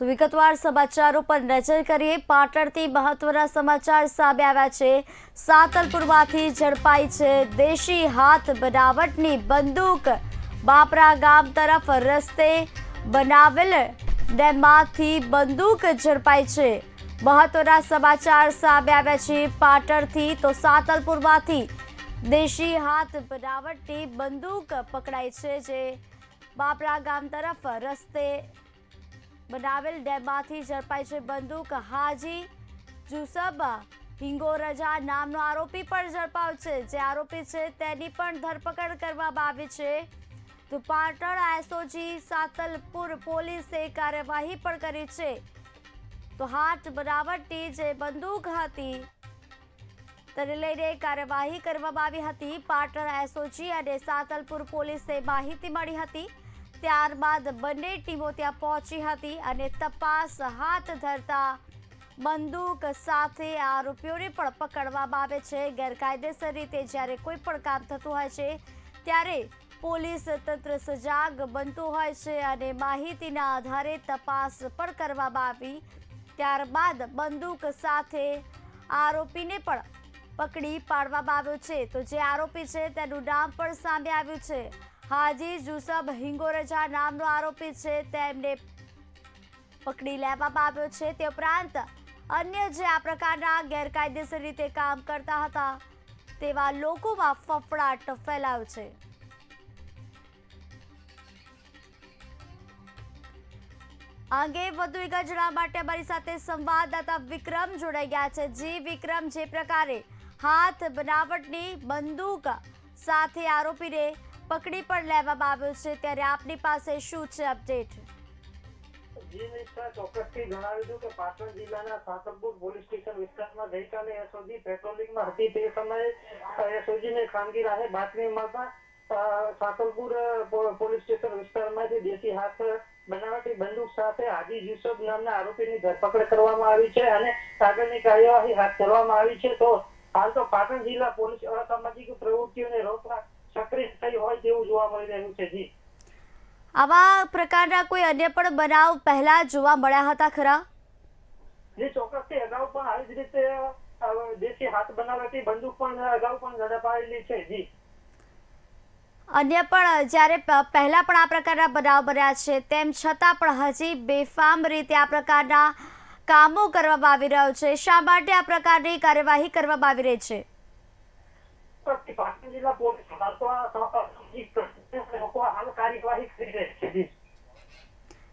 તો વિગતવાર સમાચારો પર નજર કરીએ. પાટણથી મહત્વના સમાચાર સામે આવ્યા છે. સાતલપુરમાંથી ઝડપાઈ છે દેશી હાથ બનાવટની બંદૂક. બાપરા ગામ તરફ રસ્તે બનાવેલ ડેમમાંથી બંદૂક ઝડપાઈ છે. મહત્વના સમાચાર સામે આવ્યા છે પાટણથી. તો સાતલપુરમાંથી દેશી હાથ બનાવટની બંદૂક પકડાઈ છે જે બાપરા ગામ તરફ રસ્તે બનાવેલ ડેમમાંથી ઝડપાઈ છે બંદૂક. હાજી જુસબ હિંગોરજા નામનો આરોપી પણ ઝડપાયો છે. જે આરોપી છે તેની પણ ધરપકડ કરવામાં આવી છે. તો પાટણ એસઓજી સાતલપુર પોલીસે કાર્યવાહી પણ કરી છે. તો હાથ બનાવટની જે બંદૂક હતી, તેને લઈને કાર્યવાહી કરવામાં આવી હતી. પાટણ એસઓજી અને સાતલપુર પોલીસે માહિતી મળી હતી. ત્યારબાદ બંને ટીમો ત્યાં પહોંચી હતી અને તપાસ હાથ ધરતા બંદૂક સાથે આરોપીઓને પણ પકડવામાં આવે છે. ગેરકાયદેસર રીતે જ્યારે કોઈ પણ કામ થતું હોય છે, ત્યારે પોલીસ તંત્ર સજાગ બનતું હોય છે અને માહિતીના આધારે તપાસ પણ કરવામાં આવી. ત્યારબાદ બંદૂક સાથે આરોપીને પણ પકડી પાડવામાં આવ્યો છે. તો જે આરોપી છે, તેનું નામ પણ સામે આવ્યું છે. હાજી જુસબ હિંગોરજા નામનો આરોપી છે. તેમને પકડી લેવામાં આવ્યો છે. તે ઉપરાંત અન્ય જે આ પ્રકારના ગેરકાયદેસર રીતે કામ કરતા હતા, તેવા લોકોમાં ફફડાટ ફેલાયો છે. અંગે વધુ વિગત જણાવવા માટે અમારી સાથે સંવાદદાતા વિક્રમ જોડાઈ ગયા છે. જી વિક્રમ, જે પ્રકારે હાથ બનાવટની બંદૂક સાથે આરોપીને પકડી પણ લેવામાં આવ્યો છે. ત્યારે આપની પાસે શું છે અપડેટ? જી નિષ્ઠા ચોક્કસથી જણાવી દઉં કે પાટણ જિલ્લાના સાતરપુર પોલીસ સ્ટેશન વિસ્તારમાં ગઈકાલે એસઓજી પેટ્રોલિંગમાં હતી. તે સમયે એસઓજીને ખાનગી રાહે બાતમી મળતા સાતલપુર પોલીસ સ્ટેશન વિસ્તારમાંથી દેશી હાથ બનાવટી બંદૂક સાથે હાજી યુસુફ નામના આરોપીની ધરપકડ કરવામાં આવી છે અને આગળની કાર્યવાહી હાથ ધરવામાં આવી છે. તો હાલ તો પાટણ જિલ્લા પોલીસ અસામાજિક પ્રવૃત્તિઓને રોકવા સક્રિય થઈ હોય તેવું જોવા મળી રહ્યું છે જી. આવા પ્રકારના કોઈ અન્ય પણ બનાવ પહેલા જોવા મળ્યા હતા ખરા? જે ચોક્કસથી અગાઉ પણ આવી જ રીતે દેશી હાથ બનાવટી બંદૂક પણ અગાઉ પણ ઝડપાયેલી છે જી. અન્ય પણ જ્યારે પહેલા પણ આ પ્રકારના બનાવ બન્યા છે તેમ છતાં પણ હજી બેફામ રીતે આ પ્રકારના કામો કરવામાં આવી રહ્યો છે. શા માટે આ પ્રકારની કાર્યવાહી કરવામાં આવી રહી છે? પાટણ જિલ્લા પોલીસ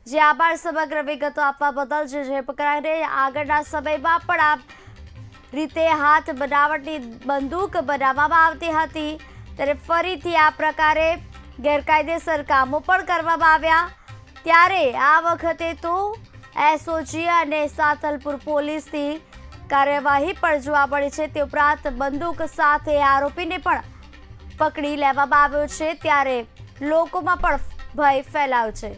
જી આભાર સમગ્ર વિગતો આપવા બદલ જે પ્રકારે આગળના સમયમાં પણ આ રીતે હાથ બનાવટની બંદૂક બનાવવામાં આવતી હતી. ત્યારે ફરીથી આ પ્રકારે ગેરકાયદેસર કામો પણ કરવામાં આવ્યા. ત્યારે આ વખતે તો એસઓજી અને સાતલપુર પોલીસની કાર્યવાહી પણ જોવા મળી છે. તે ઉપરાંત બંદૂક સાથે આરોપીને પણ પકડી લેવામાં આવ્યો છે ત્યારે લોકોમાં પણ ભય ફેલાવ છે.